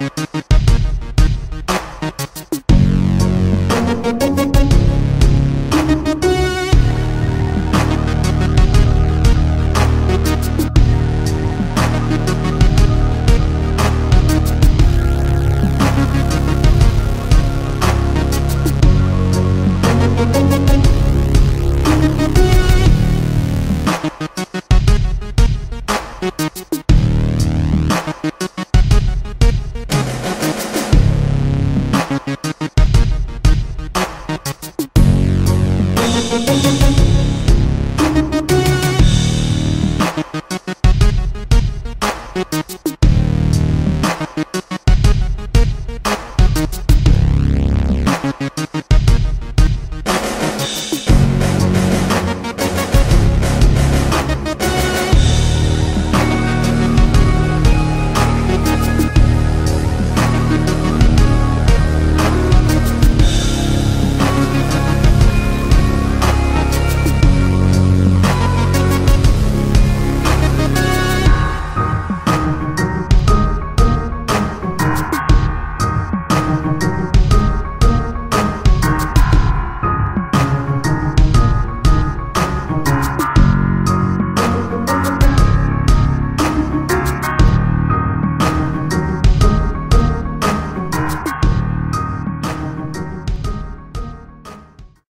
Bye.